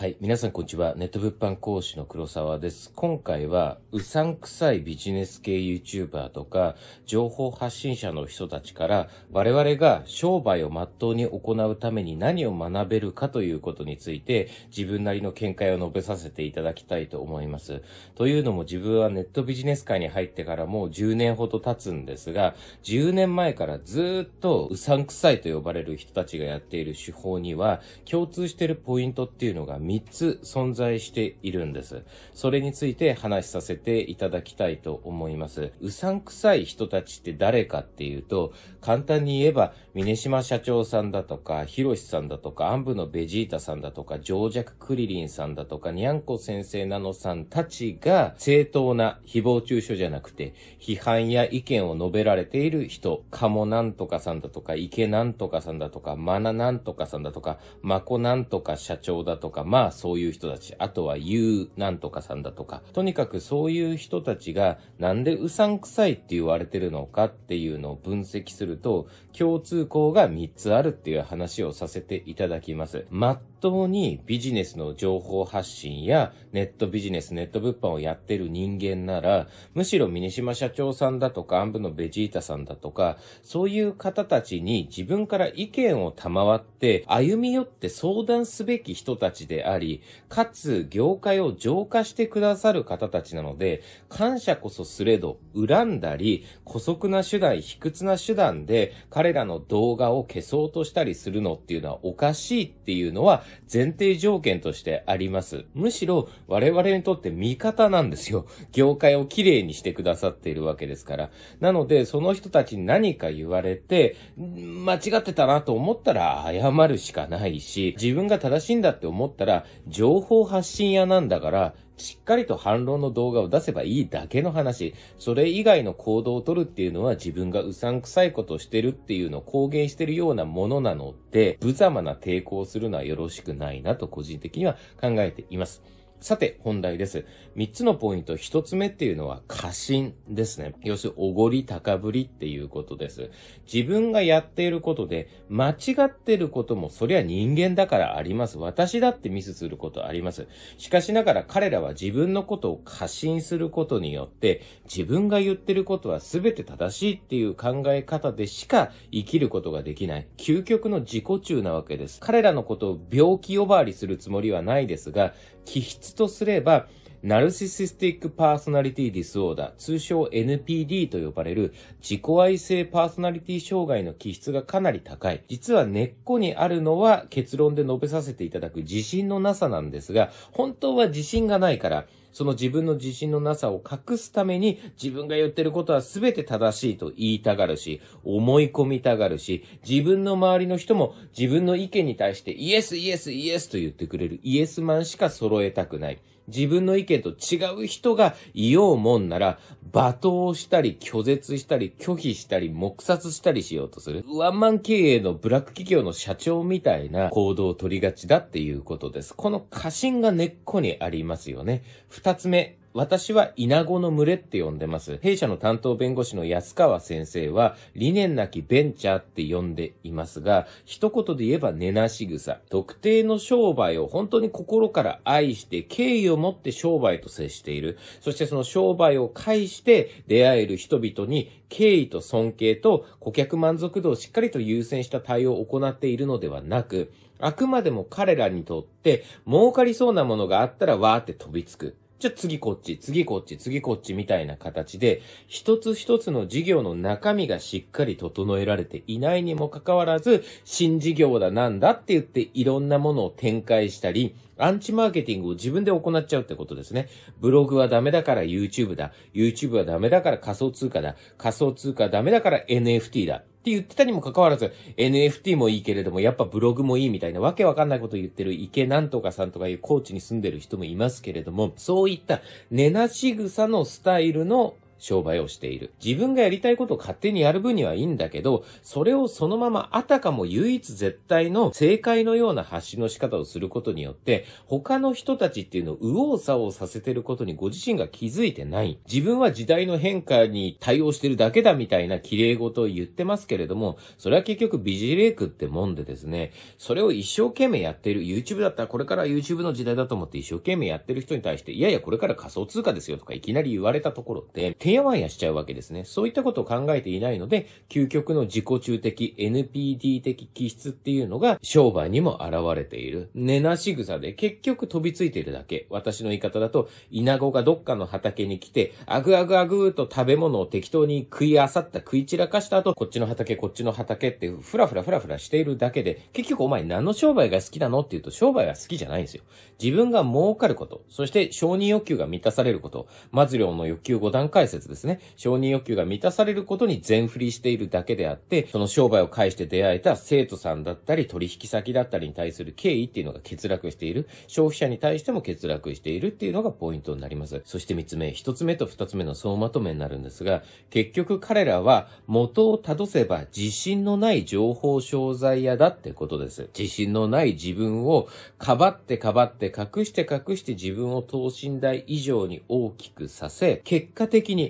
はい。皆さん、こんにちは。ネット物販講師の黒沢です。今回は、うさんくさいビジネス系 YouTuber とか、情報発信者の人たちから、我々が商売を全うに行うために何を学べるかということについて、自分なりの見解を述べさせていただきたいと思います。というのも、自分はネットビジネス界に入ってからもう10年ほど経つんですが、10年前からずっとうさんくさいと呼ばれる人たちがやっている手法には、共通しているポイントっていうのが3つ存在しているんです。それについて話しさせていただきたいと思います。うさんくさい人たちって誰かっていうと、簡単に言えば、峰島社長さんだとか、ひろしさんだとか、暗部のベジータさんだとか、情弱クリリンさんだとか、にゃんこ先生なのさんたちが、正当な誹謗中傷じゃなくて、批判や意見を述べられている人、かもなんとかさんだとか、池なんとかさんだとか、まななんとかさんだとか、まこなんとか社長だとか、ままあそういう人たち、あとはゆうなんとかさんだとか、とにかくそういう人たちが、なんでうさんくさいって言われてるのかっていうのを分析すると、共通項が3つあるっていう話をさせていただきます。まっとうにビジネスの情報発信やネットビジネス、ネット物販をやってる人間なら、むしろ峰島社長さんだとか、暗部のベジータさんだとか、そういう方たちに自分から意見を賜って、歩み寄って相談すべき人たちでああり、かつ業界を浄化してくださる方たちなので、感謝こそすれど、恨んだり、古速な手段、卑屈な手段で彼らの動画を消そうとしたりするのっていうのはおかしいっていうのは前提条件としてあります。むしろ我々にとって味方なんですよ。業界をきれいにしてくださっているわけですから。なので、その人たちに何か言われて、間違ってたなと思ったら謝るしかないし、自分が正しいんだって思ったら、情報発信屋なんだから、しっかりと反論の動画を出せばいいだけの話。それ以外の行動を取るっていうのは自分がうさんくさいことをしてるっていうのを公言してるようなものなので、無様な抵抗をするのはよろしくないなと個人的には考えています。さて、本題です。三つのポイント、一つ目っていうのは過信ですね。要するに、おごり高ぶりっていうことです。自分がやっていることで、間違ってることも、そりゃ人間だからあります。私だってミスすることあります。しかしながら彼らは自分のことを過信することによって、自分が言ってることは全て正しいっていう考え方でしか生きることができない。究極の自己中なわけです。彼らのことを病気呼ばわりするつもりはないですが、気質とすれば、ナルシシスティックパーソナリティディスオーダー、通称 NPD と呼ばれる自己愛性パーソナリティ障害の気質がかなり高い。実は根っこにあるのは結論で述べさせていただく自信のなさなんですが、本当は自信がないから、その自分の自信のなさを隠すために自分が言ってることは全て正しいと言いたがるし、思い込みたがるし、自分の周りの人も自分の意見に対してイエスイエスイエスと言ってくれるイエスマンしか揃えたくない。自分の意見と違う人がいようもんなら、罵倒したり、拒絶したり、拒否したり、黙殺したりしようとする。ワンマン経営のブラック企業の社長みたいな行動を取りがちだっていうことです。この過信が根っこにありますよね。二つ目。私は稲子の群れって呼んでます。弊社の担当弁護士の安川先生は、理念なきベンチャーって呼んでいますが、一言で言えば根なし草。特定の商売を本当に心から愛して、敬意を持って商売と接している。そしてその商売を介して出会える人々に敬意と尊敬と顧客満足度をしっかりと優先した対応を行っているのではなく、あくまでも彼らにとって儲かりそうなものがあったらわーって飛びつく。じゃあ次こっち、次こっち、次こっちみたいな形で、一つ一つの事業の中身がしっかり整えられていないにもかかわらず、新事業だなんだって言っていろんなものを展開したり、アンチマーケティングを自分で行っちゃうってことですね。ブログはダメだから YouTube だ。YouTube はダメだから仮想通貨だ。仮想通貨ダメだから NFT だ。って言ってたにもかかわらず、NFT もいいけれども、やっぱブログもいいみたいなわけわかんないこと言ってる池なんとかさんとかいうコーチに住んでる人もいますけれども、そういった根なし草のスタイルの商売をしている。自分がやりたいことを勝手にやる分にはいいんだけど、それをそのままあたかも唯一絶対の正解のような発信の仕方をすることによって、他の人たちっていうのを右往左往させてることにご自身が気づいてない。自分は時代の変化に対応してるだけだみたいな綺麗事を言ってますけれども、それは結局ビジレイクってもんでですね、それを一生懸命やってる YouTube だったらこれから YouTube の時代だと思って一生懸命やってる人に対して、いやいやこれから仮想通貨ですよとかいきなり言われたところで、てんやわんやしちゃうわけですね。そういったことを考えていないので、究極の自己中的 NPD 的気質っていうのが商売にも現れている。根なし草で結局飛びついているだけ。私の言い方だと、イナゴがどっかの畑に来て、あぐあぐあぐーと食べ物を適当に食いあさった食い散らかした後、こっちの畑、こっちの畑ってふらふらふらふらしているだけで、結局お前何の商売が好きなのって言うと商売は好きじゃないんですよ。自分が儲かること、そして承認欲求が満たされること、マズリョンの欲求5段階説ですね。承認欲求が満たされることに全振りしているだけであって、その商売を介して出会えた生徒さんだったり、取引先だったりに対する敬意っていうのが欠落している。消費者に対しても欠落しているっていうのがポイントになります。そして3つ目、1つ目と2つ目の総まとめになるんですが、結局彼らは元を正せば自信のない情報商材屋だってことです。自信のない自分をかばってかばって隠して隠して自分を等身大以上に大きくさせ、結果的に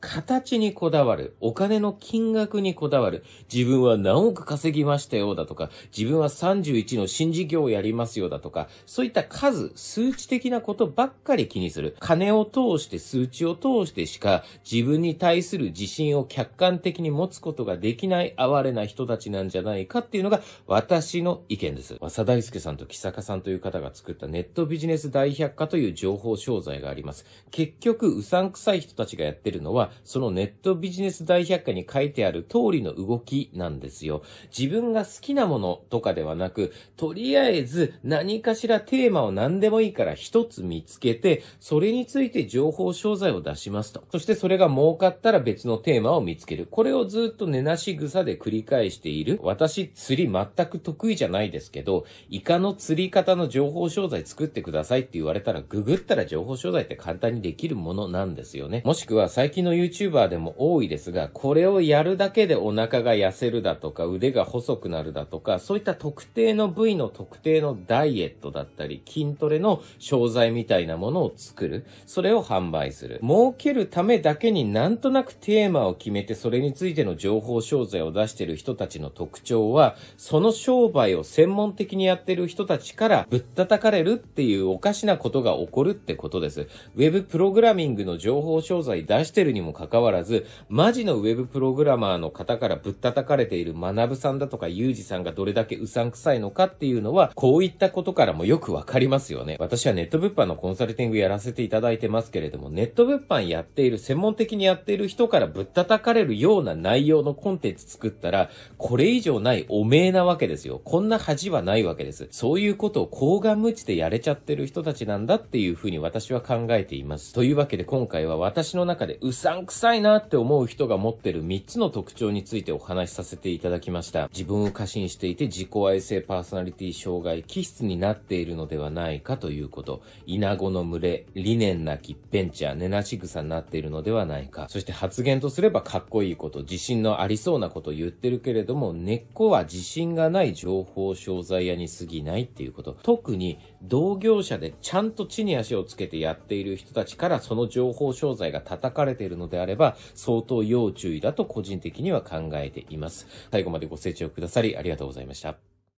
形にこだわる。お金の金額にこだわる。自分は何億稼ぎましたよだとか、自分は31の新事業をやりますよだとか、そういった数、数値的なことばっかり気にする。金を通して、数値を通してしか自分に対する自信を客観的に持つことができない哀れな人たちなんじゃないかっていうのが私の意見です。和佐大輔さんと木坂さんという方が作ったネットビジネス大百科という情報商材があります。結局、うさんくさい人たちがやってるのは、そのネットビジネス大百科に書いてある通りの動きなんですよ。自分が好きなものとかではなく、とりあえず何かしらテーマを何でもいいから一つ見つけて、それについて情報商材を出しますと。そしてそれが儲かったら別のテーマを見つける。これをずっと根なし草で繰り返している。私、釣り全く得意じゃないですけど、イカの釣り方の情報商材作ってくださいって言われたら、ググったら情報商材って簡単にできるものなんですよね。もしくは最近の YouTuber でも多いですが、これをやるだけでお腹が痩せるだとか、腕が細くなるだとか、そういった特定の部位の特定のダイエットだったり、筋トレの商材みたいなものを作る。それを販売する。儲けるためだけになんとなくテーマを決めて、それについての情報商材を出している人たちの特徴は、その商売を専門的にやってる人たちからぶったたかれるっていうおかしなことが起こるってことです。ウェブプログラミングの情報商材出してるにもかかわらず、マジのウェブプログラマーの方からぶったたかれている学さんだとかユージさんがどれだけうさんくさいのかっていうのは、こういったことからもよくわかりますよね。私はネット物販のコンサルティングやらせていただいてますけれども、ネット物販やっている、専門的にやっている人からぶったたかれるような内容のコンテンツ作ったら、これ以上ないおめえなわけですよ。こんな恥はないわけです。そういうことを高顔無知でやれちゃってる人たちなんだっていうふうに私は考えています。というわけで今回は私の中でうさんくさいなって思う人が持ってる3つの特徴についてお話しさせていただきました。自分を過信していて自己愛性パーソナリティ障害気質になっているのではないかということ。イナゴの群れ、理念なきベンチャー、根なし草になっているのではないか。そして発言とすればかっこいいこと、自信のありそうなことを言ってるけれども、根っこは自信がない情報商材屋に過ぎないっていうこと。特に同業者でちゃんと地に足をつけてやっている人たちからその情報商材が叩かれているののであれば、相当要注意だと個人的には考えています。最後までご清聴くださりありがとうございました。